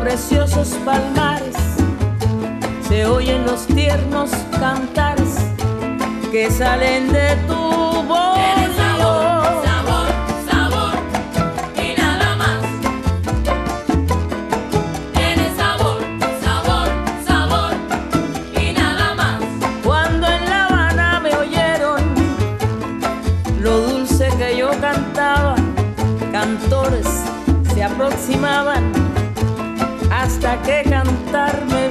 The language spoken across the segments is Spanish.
preciosos palmares se oyen los tiernos cantares que salen de tu voz. Tienes sabor, sabor, sabor y nada más. Tienes sabor, sabor, sabor y nada más. Cuando en La Habana me oyeron lo dulce que yo cantaba, cantores se aproximaban hasta que cantar me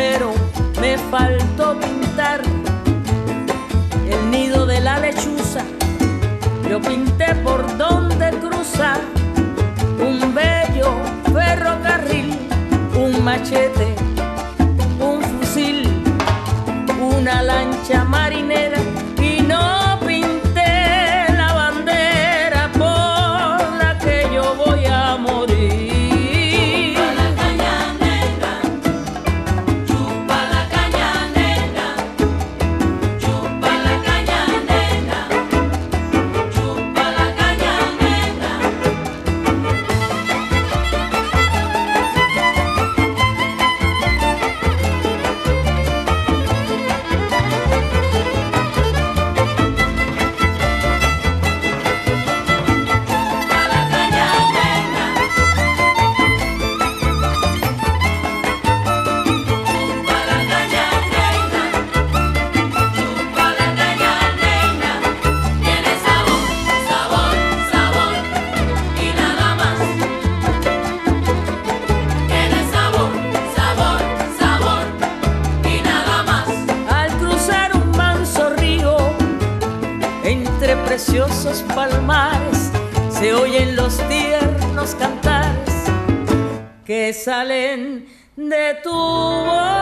pero me faltó pintar el nido de la lechuza. Yo pinté por donde cruza un bello ferrocarril, un machete, un fusil, una lancha marinera preciosos palmares se oyen los tiernos cantares que salen de tu voz.